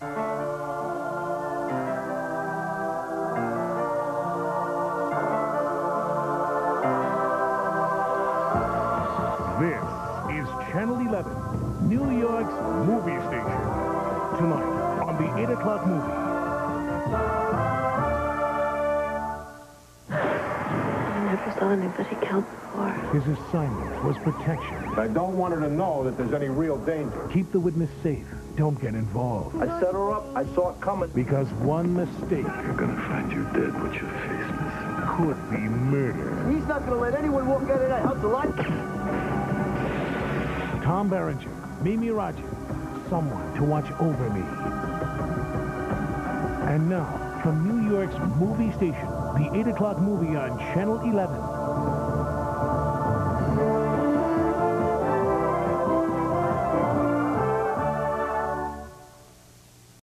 This is Channel 11, New York's movie station. Tonight on the 8 o'clock movie. I never saw anybody killed before. His assignment was protection. I don't want her to know that there's any real danger. Keep the witness safe. Don't get involved. I set her up. I saw it coming. Because one mistake You're gonna find you're dead with your face missing. could be murder. He's not going to let anyone walk out of that house alive. Tom Berenger, Mimi Rogers, someone to watch over me. And now, from New York's movie station, the 8 o'clock movie on Channel 11.